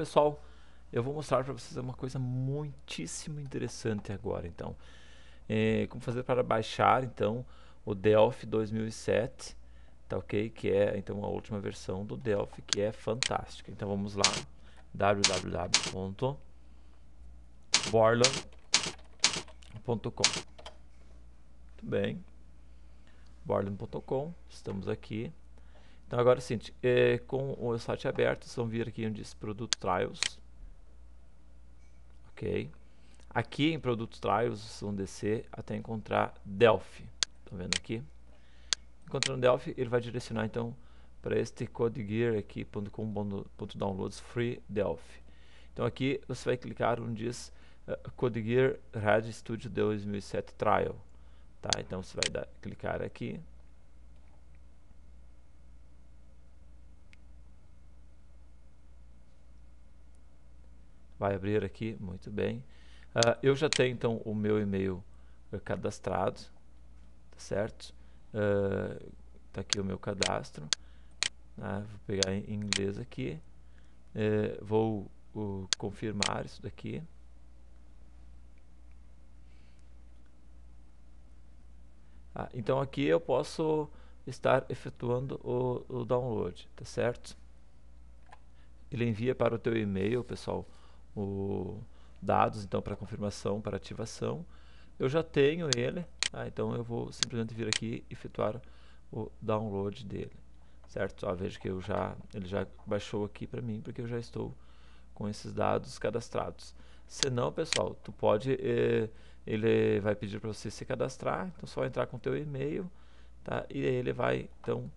pessoal, eu vou mostrar para vocês uma coisa muitíssimo interessante agora. Então, é, como fazer para baixar então o Delphi 2007, tá ok? Que é então a última versão do Delphi, que é fantástica. Então vamos lá, www.borland.com. Muito bem, borland.com, estamos aqui. Então agora é o seguinte, é, com o site aberto, vocês vão vir aqui onde diz Produto Trials. Ok. Aqui em Produto Trials, vocês vão descer até encontrar Delphi. Estão vendo aqui? Encontrando Delphi, ele vai direcionar então para este codegear aqui, .com.downloads free Delphi. Então aqui você vai clicar onde diz uh, Codegear Red Studio 2007 Trial. Tá? Então você vai dar, clicar aqui vai abrir aqui, muito bem. Uh, eu já tenho então o meu e-mail uh, cadastrado, tá certo? Uh, tá aqui o meu cadastro. Né? Vou pegar em inglês aqui. Uh, vou confirmar isso daqui. Ah, então aqui eu posso estar efetuando o, o download, tá certo? Ele envia para o teu e-mail, pessoal, o dados então para confirmação, para ativação. Eu já tenho ele, tá? então eu vou simplesmente vir aqui e efetuar o download dele, certo? Ó, veja que eu já, ele já baixou aqui para mim, porque eu já estou com esses dados cadastrados. Se não, pessoal, tu pode, eh, ele vai pedir para você se cadastrar, então só entrar com teu e-mail, tá? E aí ele vai, então,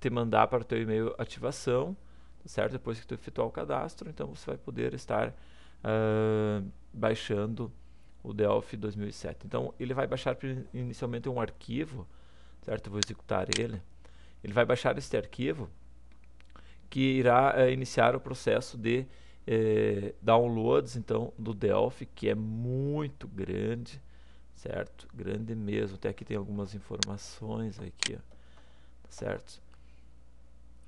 te mandar para o teu e-mail ativação, certo? Depois que tu efetuar o cadastro, então você vai poder estar uh, baixando o Delphi 2007. Então ele vai baixar inicialmente um arquivo, certo? Eu vou executar ele. Ele vai baixar este arquivo que irá uh, iniciar o processo de uh, downloads então do Delphi, que é muito grande, certo? Grande mesmo. Até aqui tem algumas informações aqui, ó, certo?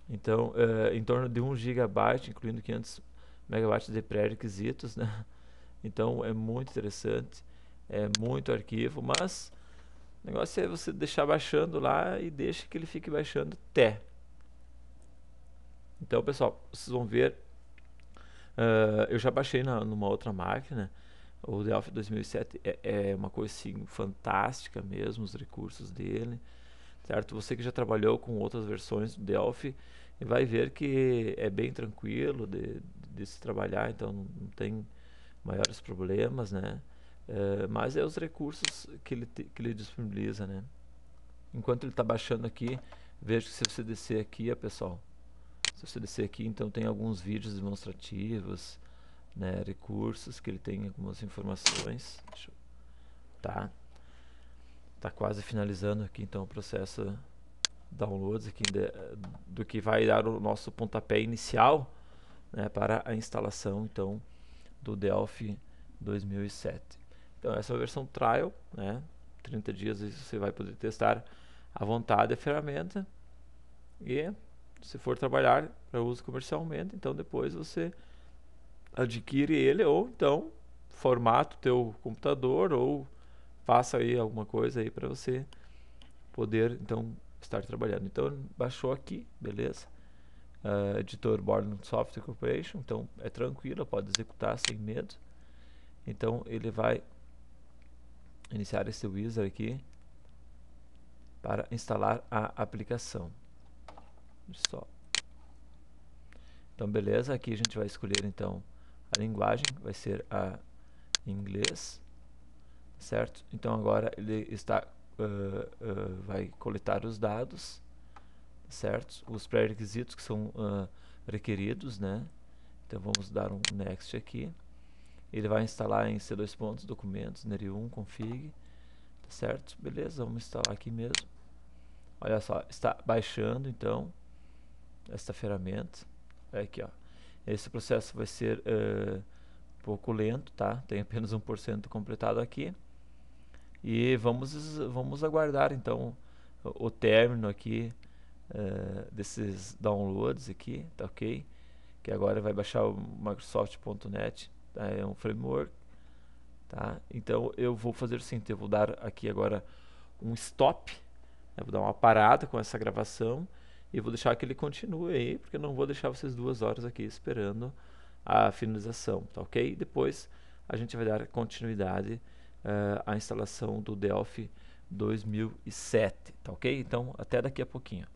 Então, é, em torno de 1 GB, incluindo 500 MB de pré-requisitos, né? Então, é muito interessante, é muito arquivo, mas o negócio é você deixar baixando lá e deixa que ele fique baixando até. Então, pessoal, vocês vão ver, uh, eu já baixei na, numa outra máquina, o Delphi 2007 é, é uma coisa assim, fantástica mesmo, os recursos dele certo? Você que já trabalhou com outras versões do Delphi vai ver que é bem tranquilo de, de se trabalhar, então não tem maiores problemas, né? É, mas é os recursos que ele, te, que ele disponibiliza, né? Enquanto ele está baixando aqui, veja que se você descer aqui, pessoal, se você descer aqui, então tem alguns vídeos demonstrativos, né, recursos que ele tem algumas informações, eu, tá? Tá quase finalizando aqui então o processo downloads aqui de, do que vai dar o nosso pontapé inicial né, para a instalação então do Delphi 2007. Então essa é a versão trial, né? 30 dias você vai poder testar à vontade a ferramenta e se for trabalhar para uso comercialmente, então depois você adquire ele ou então formata o teu computador ou faça aí alguma coisa aí para você poder então estar trabalhando. Então baixou aqui, beleza? Uh, editor Borland Software Corporation, então é tranquilo, pode executar sem medo. Então ele vai iniciar esse wizard aqui para instalar a aplicação. Só. Então beleza, aqui a gente vai escolher então a linguagem, vai ser a inglês certo? Então agora ele está uh, uh, vai coletar os dados, certo? Os pré-requisitos que são uh, requeridos, né? Então vamos dar um next aqui. Ele vai instalar em C2 pontos documentos, NERI1, config, tá certo? Beleza, vamos instalar aqui mesmo. Olha só, está baixando então esta ferramenta. Olha aqui, ó. Esse processo vai ser um pouco lento, tá? Tem apenas 1% completado aqui. E vamos, vamos aguardar então o, término aqui uh, desses downloads aqui, tá ok? que agora vai baixar o Microsoft.net, tá? é um framework, tá? Então eu vou fazer o seguinte, eu vou dar aqui agora um stop, né? vou dar uma parada com essa gravação e vou deixar que ele continue aí, porque eu não vou deixar vocês duas horas aqui esperando a finalização, tá ok? Depois a gente vai dar continuidade uh, à instalação do Delphi 2007, tá ok? Então até daqui a pouquinho.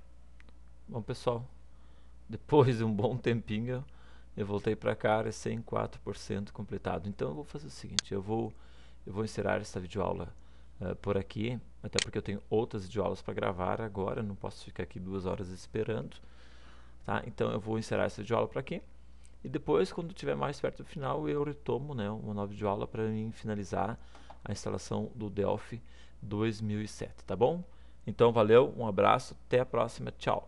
Bom pessoal, depois de um bom tempinho eu voltei para cá recém 4% completado. Então eu vou fazer o seguinte, eu vou eu vou encerrar essa videoaula uh, por aqui, até porque eu tenho outras videoaulas para gravar agora, não posso ficar aqui duas horas esperando, tá? Então eu vou encerrar essa videoaula por aqui. E depois, quando estiver mais perto do final, eu retomo né, uma nova videoaula para finalizar a instalação do Delphi 2007, tá bom? Então valeu, um abraço, até a próxima, tchau!